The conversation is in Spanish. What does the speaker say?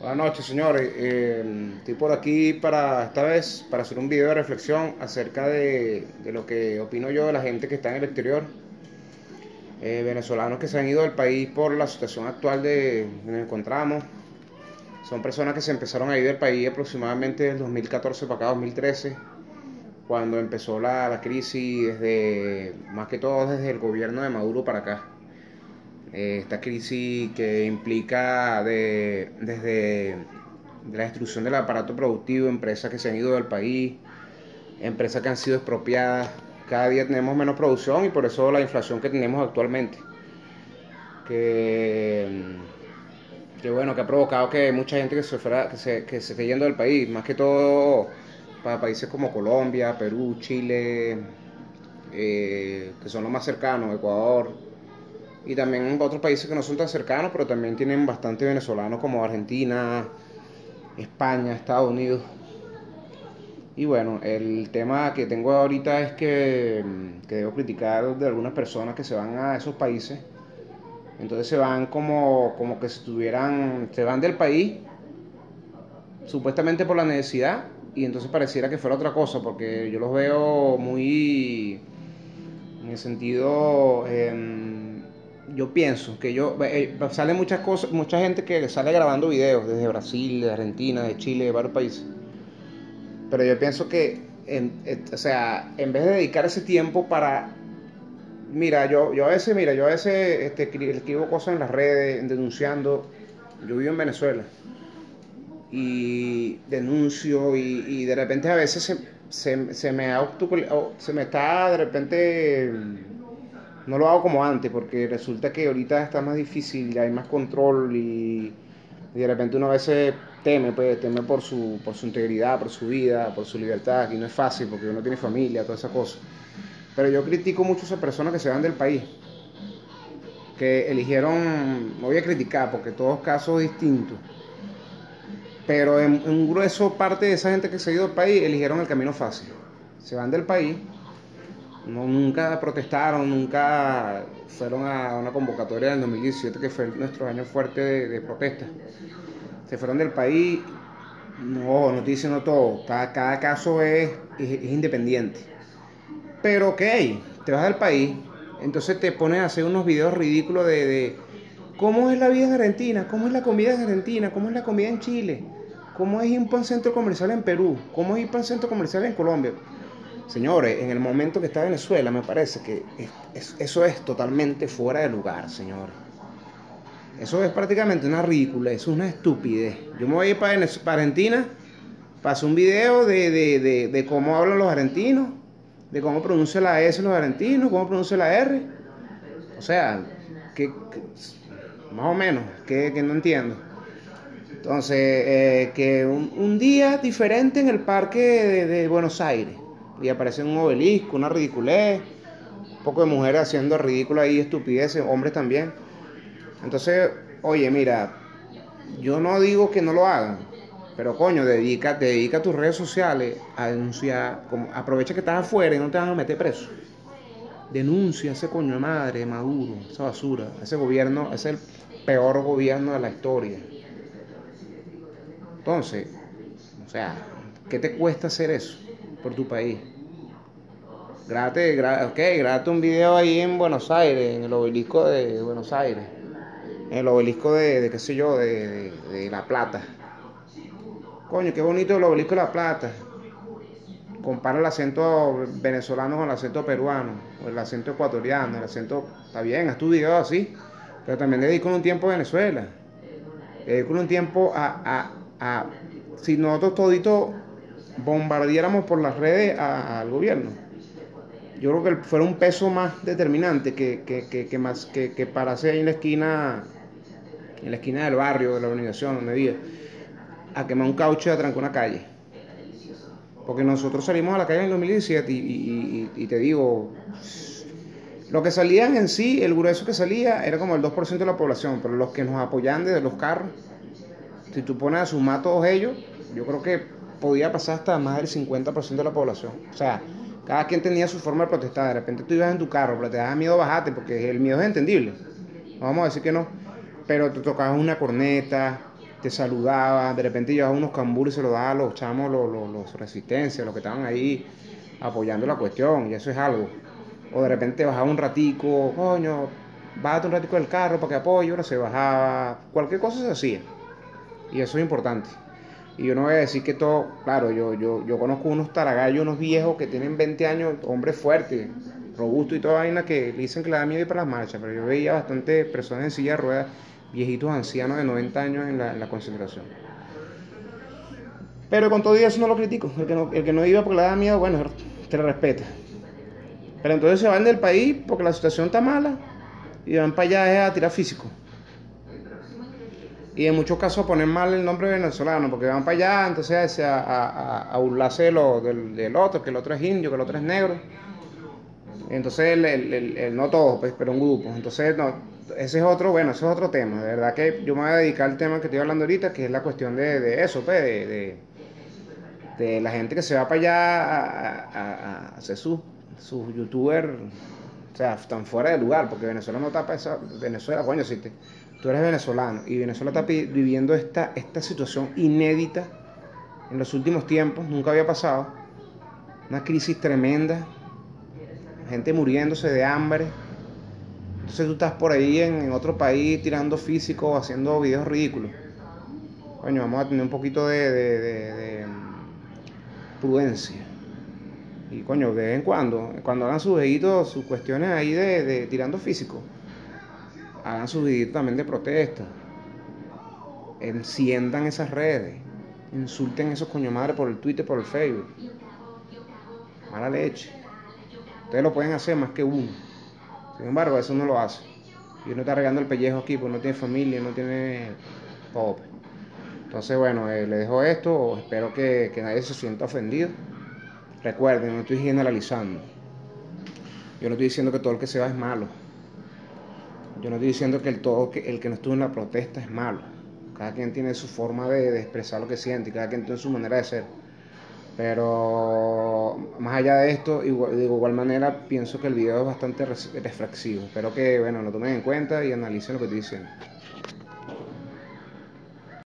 Buenas noches, señores. Eh, estoy por aquí para esta vez para hacer un video de reflexión acerca de, de lo que opino yo de la gente que está en el exterior. Eh, venezolanos que se han ido del país por la situación actual de que nos encontramos. Son personas que se empezaron a ir del país aproximadamente del 2014 para acá, 2013, cuando empezó la, la crisis, desde más que todo desde el gobierno de Maduro para acá. Eh, esta crisis que implica de, desde la destrucción del aparato productivo, empresas que se han ido del país, empresas que han sido expropiadas. Cada día tenemos menos producción y por eso la inflación que tenemos actualmente. Que, que bueno, que ha provocado que mucha gente que se, fuera, que se, que se esté yendo del país, más que todo para países como Colombia, Perú, Chile, eh, que son los más cercanos, Ecuador, y también otros países que no son tan cercanos, pero también tienen bastante venezolanos como Argentina, España, Estados Unidos. Y bueno, el tema que tengo ahorita es que, que debo criticar de algunas personas que se van a esos países. Entonces se van como, como que si estuvieran, se van del país supuestamente por la necesidad y entonces pareciera que fuera otra cosa porque yo los veo muy en el sentido eh, yo pienso que yo eh, sale muchas cosas mucha gente que sale grabando videos desde Brasil de Argentina de Chile de varios países. Pero yo pienso que en, o sea en vez de dedicar ese tiempo para mira yo yo a veces mira yo a veces este, escribo cosas en las redes denunciando. Yo vivo en Venezuela y denuncio y, de repente a veces se, se, se me se me está de repente no lo hago como antes porque resulta que ahorita está más difícil hay más control y, de repente uno a veces teme pues teme por su por su integridad por su vida por su libertad y no es fácil porque uno tiene familia todas esas cosas pero yo critico mucho a esas personas que se van del país que eligieron no voy a criticar porque todos casos distintos pero en, en, un grueso parte de esa gente que se ha ido del país eligieron el camino fácil. Se van del país, no, nunca protestaron, nunca fueron a una convocatoria del 2017, que fue nuestro año fuerte de, de protesta. Se fueron del país, no, no estoy diciendo todo, cada, cada caso es, es, independiente. Pero ok, te vas del país, entonces te pones a hacer unos videos ridículos de, de cómo es la vida en Argentina, cómo es la comida en Argentina, cómo es la comida en Chile, cómo es ir para un centro comercial en Perú, cómo es ir para un centro comercial en Colombia. Señores, en el momento que está Venezuela, me parece que es, es, eso es totalmente fuera de lugar, señores. Eso es prácticamente una ridícula, es una estupidez. Yo me voy a ir para, Argentina, hacer un video de, cómo hablan los argentinos, de cómo pronuncia la S los argentinos, cómo pronuncia la R. O sea, que, más o menos, que, no entiendo. Entonces, eh, que un, día diferente en el parque de, Buenos Aires y aparece un obelisco, una ridiculez, un poco de mujeres haciendo ridículo ahí, estupideces, hombres también. Entonces, oye, mira, yo no digo que no lo hagan, pero coño, dedica, dedica tus redes sociales a denunciar, como, aprovecha que estás afuera y no te van a meter preso. Denuncia a ese coño de madre, Maduro, esa basura, ese gobierno, es el peor gobierno de la historia. Entonces, o sea, ¿qué te cuesta hacer eso por tu país? Grábate, gra, ok, grábate un video ahí en Buenos Aires, en el obelisco de Buenos Aires, en el obelisco de, de qué sé yo, de, de, La Plata. Coño, qué bonito el obelisco de La Plata. Compara el acento venezolano con el acento peruano, o el acento ecuatoriano, el acento, está bien, haz tu video así, pero también dedico un tiempo a Venezuela. Dedico un tiempo a, a a, si nosotros todito bombardeáramos por las redes al gobierno. Yo creo que fuera un peso más determinante que, que, que, más, que, que ahí en la esquina, en la esquina del barrio, de la organización, donde vive, a quemar un caucho y a trancar una calle. Porque nosotros salimos a la calle en el 2017 y, y, y, y te digo, lo que salían en sí, el grueso que salía era como el 2% de la población, pero los que nos apoyan desde los carros si tú pones a sumar todos ellos, yo creo que podía pasar hasta más del 50% de la población. O sea, cada quien tenía su forma de protestar. De repente tú ibas en tu carro, pero te daba miedo bajarte, porque el miedo es entendible. No vamos a decir que no. Pero te tocabas una corneta, te saludaba, de repente llevaba unos cambures y se los daba a los chamos, los, los, los resistencia, los que estaban ahí apoyando la cuestión, y eso es algo. O de repente bajaba un ratico, coño, bájate un ratico del carro para que apoye, ahora se bajaba, cualquier cosa se hacía. Y eso es importante. Y yo no voy a decir que todo, claro, yo, yo, yo conozco unos taragallos, unos viejos que tienen 20 años, hombres fuertes, robustos y toda vaina, que dicen que le da miedo ir para las marchas, pero yo veía bastante personas en silla de ruedas, viejitos ancianos de 90 años en la, en la concentración. Pero con todo eso no lo critico. El que no, el que no iba porque le da miedo, bueno, te lo respeta. Pero entonces se van del país porque la situación está mala y van para allá a tirar físico. Y en muchos casos poner mal el nombre venezolano, porque van para allá, entonces a, a, a burlarse de lo, del, del, otro, que el otro es indio, que el otro es negro. Entonces, el, el, el, no todos, pues, pero un grupo. Entonces, no, ese es otro, bueno, ese es otro tema. De verdad que yo me voy a dedicar al tema que estoy hablando ahorita, que es la cuestión de, de eso, pues, de, de, la gente que se va para allá a, a hacer sus su youtubers, o sea, están fuera de lugar, porque Venezuela no para esa, Venezuela, coño, si te, tú eres venezolano y Venezuela está viviendo esta, esta situación inédita en los últimos tiempos, nunca había pasado, una crisis tremenda, gente muriéndose de hambre. Entonces tú estás por ahí en, en otro país tirando físico, haciendo videos ridículos. Coño, vamos a tener un poquito de, de, de, de prudencia. Y coño, de vez en cuando, cuando hagan sus videitos, sus cuestiones ahí de tirando físico, hagan sus videitos también de protesta. Enciendan esas redes. Insulten a esos coño madre por el Twitter, por el Facebook. Mala leche. Ustedes lo pueden hacer más que uno. Sin embargo, eso no lo hace. Y uno está regando el pellejo aquí porque no tiene familia, no tiene pobre. Entonces, bueno, eh, le dejo esto. Espero que, que nadie se sienta ofendido. Recuerden, no estoy generalizando. Yo no estoy diciendo que todo el que se va es malo. Yo no estoy diciendo que el, todo, que el que no estuvo en la protesta es malo. Cada quien tiene su forma de, expresar lo que siente y cada quien tiene su manera de ser. Pero más allá de esto, de igual manera, pienso que el video es bastante reflexivo. Espero que bueno, lo tomen en cuenta y analicen lo que estoy diciendo.